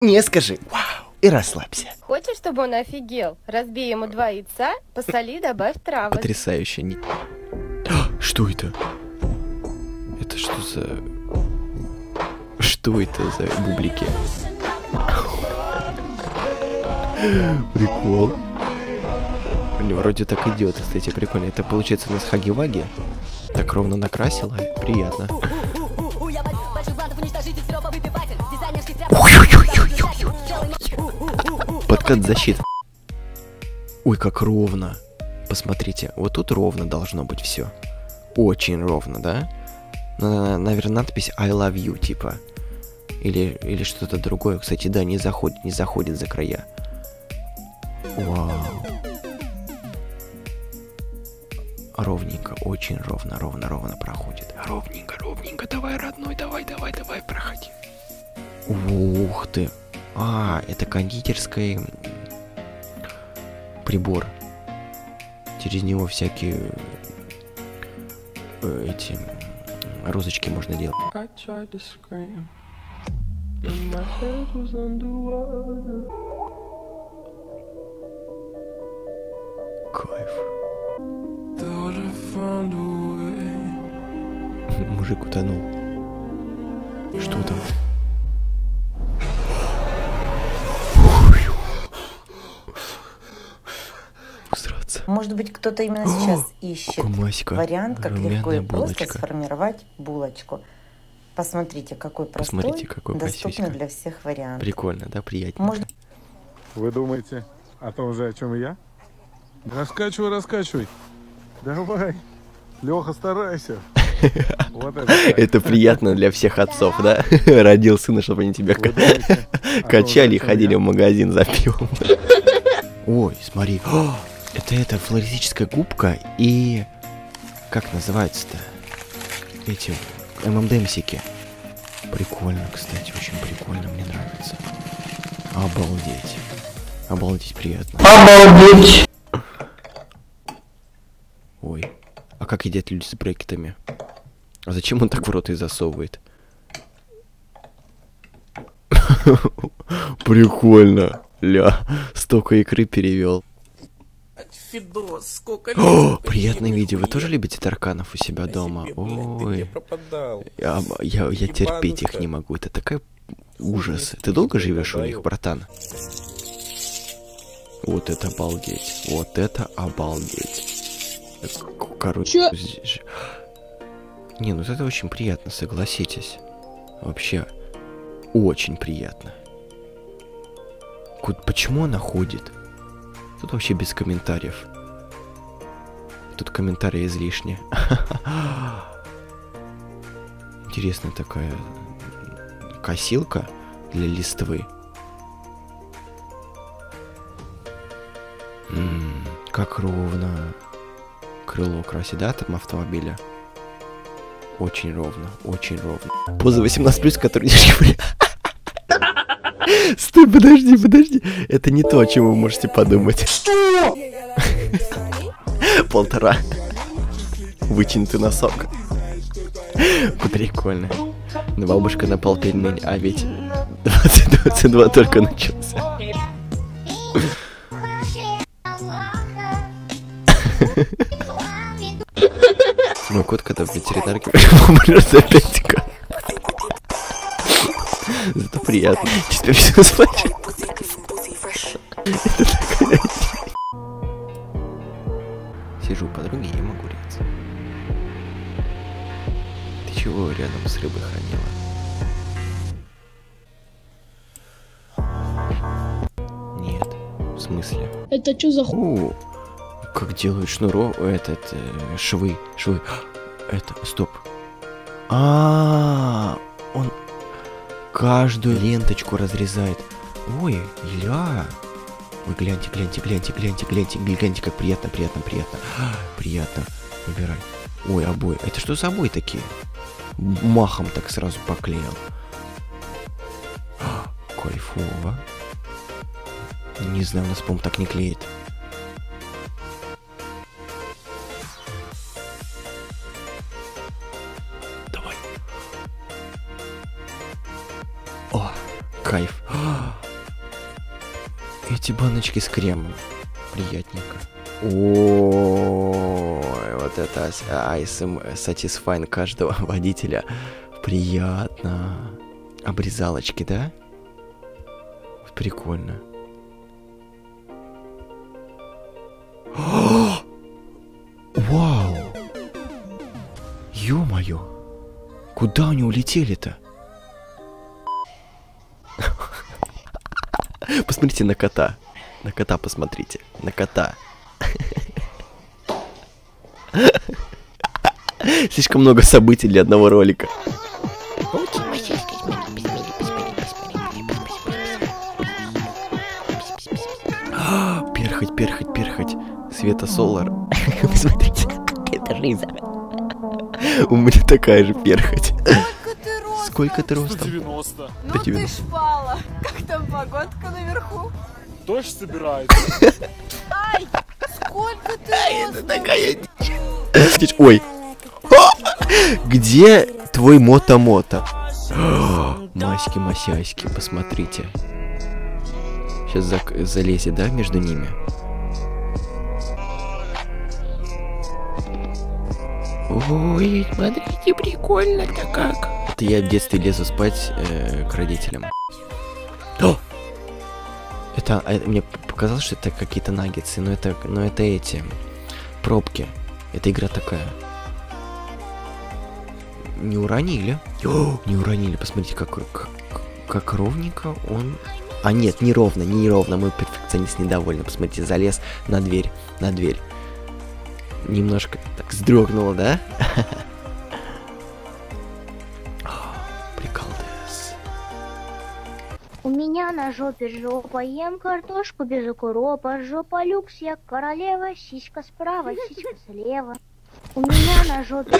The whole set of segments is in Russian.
Не скажи «Вау» и расслабься. Хочешь, чтобы он офигел? Разбей ему два яйца, посоли, добавь травы. Потрясающе. Не- А, Что это? Это что за... Что это за бублики? Прикол. Блин, Вроде так идет, кстати, прикольно. Это получается у нас хаги-ваги. Так ровно накрасила. Приятно. Подкат защиты. Ой, как ровно. Посмотрите, вот тут ровно должно быть все. Очень ровно, да? Наверное, надпись I love you, типа. Или, или что-то другое. Кстати, да, не заходит, не заходит за края. Вау. Ровненько, очень ровно, ровно, ровно проходит. Ровненько, ровненько, давай, родной, давай, давай, давай, проходи. Ух ты. А, это кондитерский прибор. Через него всякие э, эти розочки можно делать. Кайф. Мужик утонул. Что там? Сраться. Может быть, кто-то именно сейчас ищет Кумаська. вариант, как легко и Румяная просто булочка. сформировать булочку. Посмотрите, какой простой, Посмотрите, какой доступный красивенько. для всех вариант. Прикольно, да, приятненько. Можно Вы думаете о том же, о чем и я? Раскачивай, раскачивай. Давай. Леха, старайся. Вот это. приятно для всех отцов, да? Родил сына, чтобы они тебя думаете о качали и о ходили я? в магазин за пивом. Ой, смотри. О, Это это флористическая губка и... Как называется-то? Эти ММДМсики. Прикольно, кстати, очень прикольно, мне нравится. Обалдеть. Обалдеть приятно. Обалдеть! Ой, а как едят люди с брекетами? А зачем он так в рот и засовывает? Прикольно. Ля, столько икры перевел. Фидос, сколько О, приятное видео. Вы тоже любите тарканов у себя дома? Ой, я, я, я терпеть их не могу. Это такой ужас. Ты долго живешь у них, братан? Вот это обалдеть. Вот это обалдеть. Короче, здесь Не, ну это очень приятно, согласитесь. Вообще, очень приятно. Ку- Почему она ходит? Тут вообще без комментариев. Тут комментарии излишне. Интересная такая косилка для листвы. М, как ровно крыло красит, да, там автомобиля? Очень ровно, очень ровно. Поза 18+, который. Стой, подожди, подожди. Это не то, о чем вы можете подумать. Что? Полтора. Вытянутый носок. Прикольно. Но бабушка на полпельмень, а ведь 2022 только начался. Мой кот, когда в ветеринарке умрет за 5 к. Зато приятно. Теперь все. Это такая... Сижу у подруги могу реться. Ты чего рядом с рыбой хранила? Нет. В смысле? Это что за хуй? О, как делают шнуро, этот, э, швы, швы. Это, стоп. А, он каждую ленточку разрезает. Ой, ля. Вы гляньте, гляньте, гляньте, гляньте, гляньте, гляньте, как приятно, приятно, приятно. Приятно. Выбирай. Ой, обои. Это что за обои такие? Махом так сразу поклеил. Кайфово. Не знаю, у нас, по-моему, так не клеит. Эти баночки с кремом. Приятненько. Ой, вот это ASM Satisfying каждого водителя. Приятно. Обрезалочки, да? Прикольно. Вау! Ё-моё! Куда они улетели-то? Посмотрите на кота. На кота посмотрите. На кота. Слишком много событий для одного ролика. Перхоть, перхоть, перхоть. Света Солар. Смотрите, это жизнь. У меня такая же перхоть. Сколько ты ростом? 90. До 90. шпала. Как там погодка наверху? Дождь собирается. Сколько ты Такая дичь. Ой. Где твой мото-мото? Маськи-масяськи, посмотрите. Сейчас зак- залезет, да, между ними? Ой, смотрите, прикольно-то как. Это я в детстве лезу спать э, к родителям. О! Это, а, мне показалось, что это какие-то наггетсы, но это, но это эти пробки. Это игра такая. Не уронили. О, не уронили, посмотрите, как, как, как ровненько он... А нет, не ровно, не ровно, мой перфекционист недоволен. Посмотрите, залез на дверь, на дверь. Немножко так вздрогнуло, да? меня на жопе жопа, ем картошку без укропа, жопа люкс, я королева, сиська справа, сиська слева. У меня на жопе...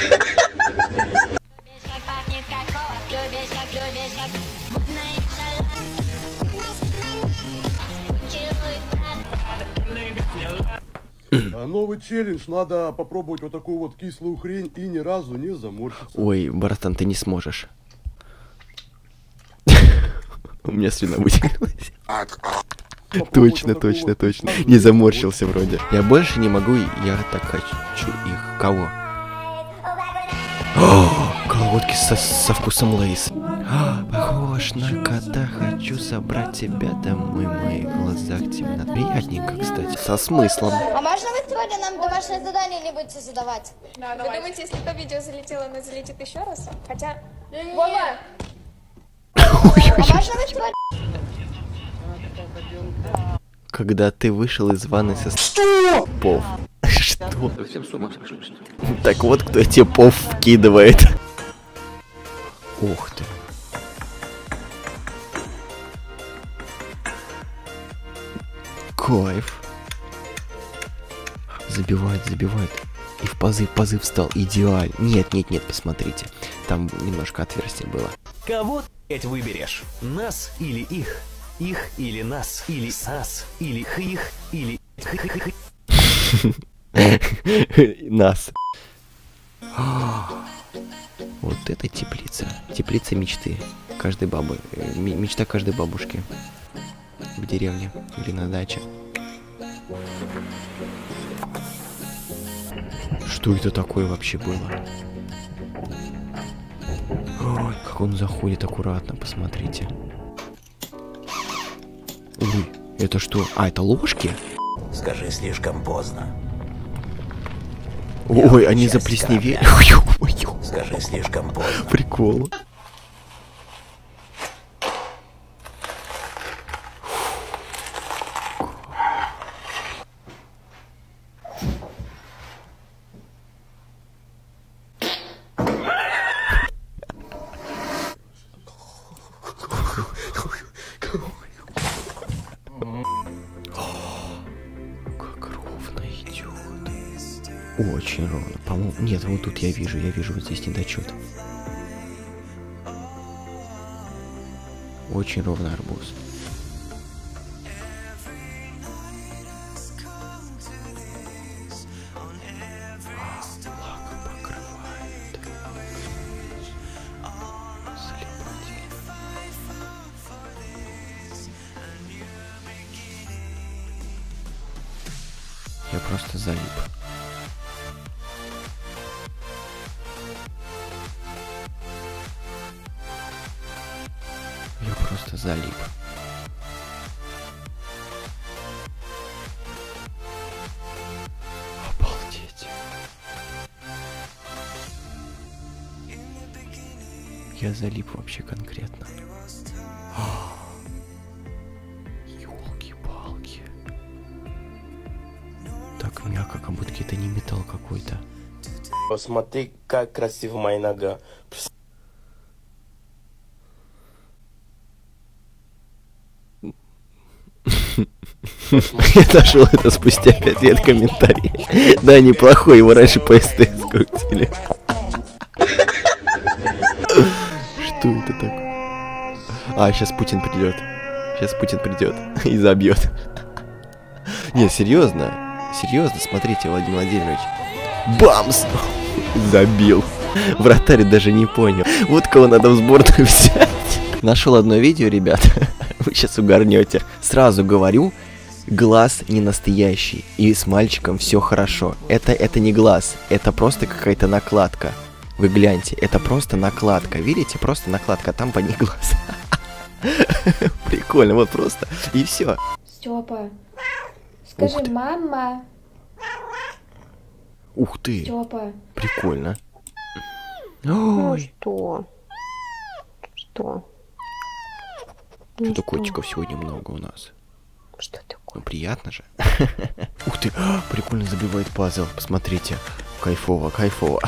Новый челлендж, надо попробовать вот такую вот кислую хрень и ни разу не заморщиться. Ой, братан, ты не сможешь. У меня слюна вытянулась. Попробовать Точно, точно, точно. Не заморщился вроде. Я больше не могу, я так хочу их. Кого? О, колодки со, со вкусом лейс. А, Похож на кота, хочу забрать тебя домой. В моих глазах темно. Приятненько, кстати. Со смыслом. А можно вы сегодня нам домашнее задание не будете задавать? Вы думаете, если то видео залетело, оно залетит еще раз? Хотя... Вова! Когда ты вышел из ванны со Что? Пов. Что? Так вот, кто тебе пов вкидывает. Ух ты. Кайф. Забивает, забивает. И в пазы, пазы встал. Идеально. Нет, нет, нет, посмотрите. Там немножко отверстие было. Кого ты выберешь? Нас или их? Их или нас? Или нас? Или их? Или... Нас. Вот это теплица. Теплица мечты. Каждой бабы. э, Мечта каждой бабушки. В деревне или на даче. Что это такое вообще было? Ой, как он заходит аккуратно, посмотрите. Ой, это что? А, это ложки? Скажи слишком поздно. Ой, они заплесневели. Скажи слишком поздно. Прикол. Очень ровно. По-моему, нет, вот тут я вижу, я вижу вот здесь недочет. Очень ровно арбуз. Я просто залип. Залип вообще конкретно. Ёлки-палки. Так мягко, как будто это не металл какой-то. Посмотри, как красива моя нога. Я нашел это спустя 5 лет комментарий. Да, неплохой, его раньше по СТС крутили. А, сейчас Путин придет. Сейчас Путин придет и забьет. Не, серьезно. Серьезно, смотрите, Владимир Владимирович. Бамс! Забил. Вратарь даже не понял. Вот кого надо в сборную взять. Нашел одно видео, ребят. Вы сейчас угорнете. Сразу говорю, глаз не настоящий. И с мальчиком все хорошо. Это, это не глаз, это просто какая-то накладка. Вы гляньте, это просто накладка. Видите, просто накладка, там по ней глаз. Прикольно, вот просто. И все. Степа, скажи, мама. Ух ты. Степа. Прикольно. Ну Ой. что? Что? Что-то котиков сегодня много у нас. Что такое? Ну приятно же. Ух ты, прикольно забивает пазл. Посмотрите. Кайфово, кайфово.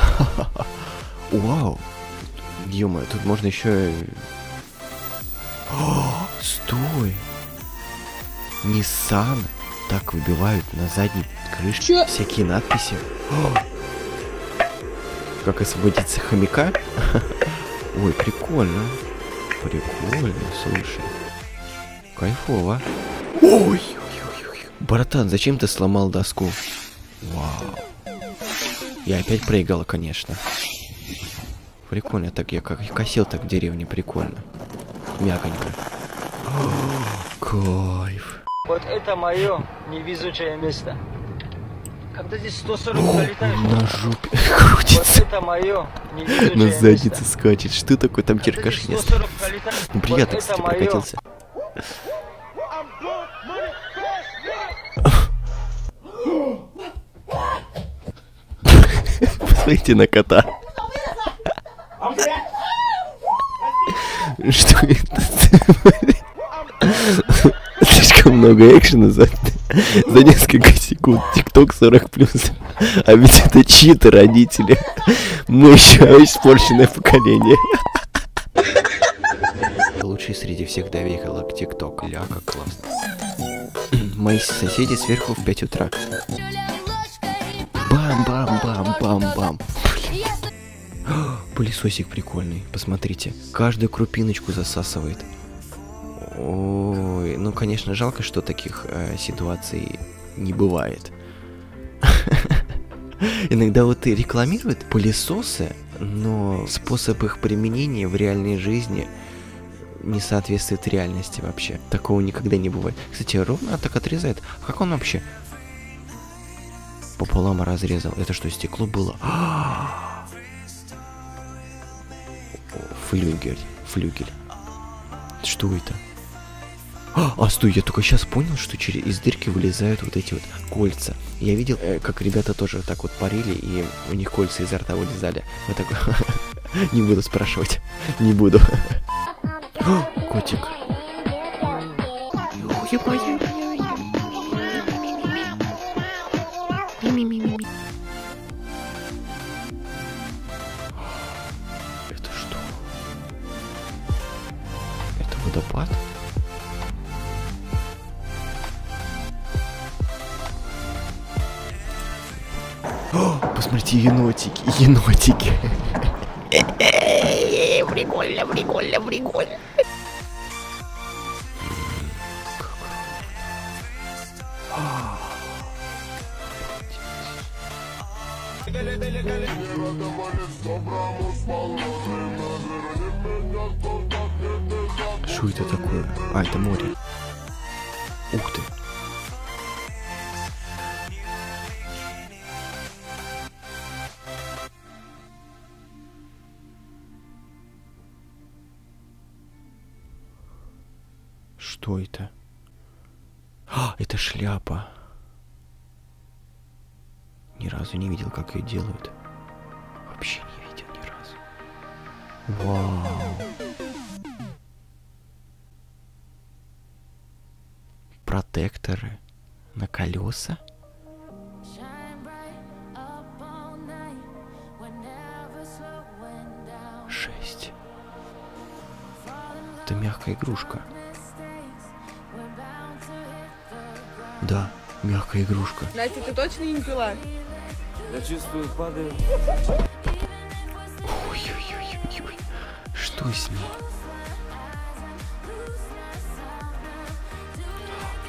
Вау. ё тут можно еще... Стой. Nissan так выбивают на задней крышке всякие надписи. Как освободиться хомяка? Ой, прикольно. Прикольно, слушай. Кайфово. Ой, Братан, зачем ты сломал доску? Вау. Я опять проиграл, конечно. Прикольно, так я как косил так в деревне, прикольно. Мягонько. Кайф. Вот это мое невезучее место. Когда здесь 140 пролетаешь, На жопе вот крутится. это мое невезучее На место. заднице скачет. Что такое? Там черкаш не 140 пролетаешь, Ну приятно, вот кстати, прокатился. Посмотрите на кота. Что это? Слишком много экшена за, за несколько секунд. Тикток 40 плюс. А ведь это чьи-то родители. Мы еще испорченное поколение. Лучший среди всех доверила к ТикТок. Ля, как классно. Мои соседи сверху в 5 утра. Бам-бам-бам-бам-бам. Пылесосик прикольный, посмотрите. Каждую крупиночку засасывает. Ой, ну, конечно, жалко, что таких э, ситуаций не бывает. Иногда вот и рекламируют пылесосы, но способ их применения в реальной жизни не соответствует реальности вообще. Такого никогда не бывает. Кстати, ровно так отрезает. Как он вообще пополам разрезал? Это что, стекло было? Флюгель. Флюгель. Что это? А, а, стой, я только сейчас понял, что через из дырки вылезают вот эти вот кольца. Я видел, э, как ребята тоже так вот парили, и у них кольца изо рта вылезали. Вот так Не буду спрашивать. Не буду. Котик. Это енотики, енотики. Прикольно, прикольно, прикольно. Что это такое? А, это море. А, это шляпа. Ни разу не видел, как ее делают. Вообще не видел ни разу. Вау. Протекторы на колеса. Шесть. Это мягкая игрушка. Да, мягкая игрушка. Настя, ты точно не пила? Я чувствую, падаю. Ой-ой-ой-ой. Что с ней?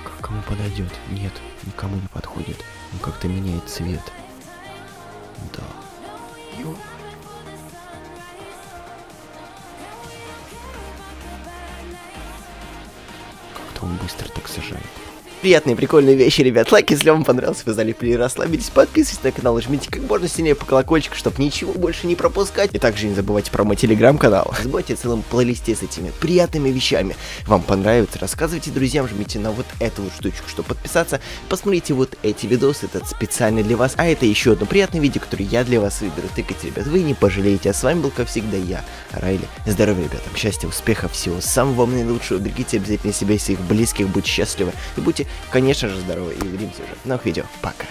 Как кому подойдет? Нет, никому не подходит. Он как-то меняет цвет. Приятные, прикольные вещи, ребят. Лайк, если вам понравился, вы залипли и расслабились. Подписывайтесь на канал, жмите как можно сильнее по колокольчику, чтобы ничего больше не пропускать. И также не забывайте про мой телеграм-канал. Забывайте о целом плейлисте с этими приятными вещами. Вам понравится, рассказывайте друзьям, жмите на вот эту вот штучку, чтобы подписаться. Посмотрите вот эти видосы, этот специально для вас. А это еще одно приятное видео, которое я для вас выберу. Тыкайте, ребят, вы не пожалеете. А с вами был, как всегда, я, Райли. Здоровья, ребятам, счастья, успехов, всего самого вам наилучшего. Берегите обязательно себя и своих близких, будьте счастливы и будьте конечно же, здоровы и увидимся уже в новых видео. Пока.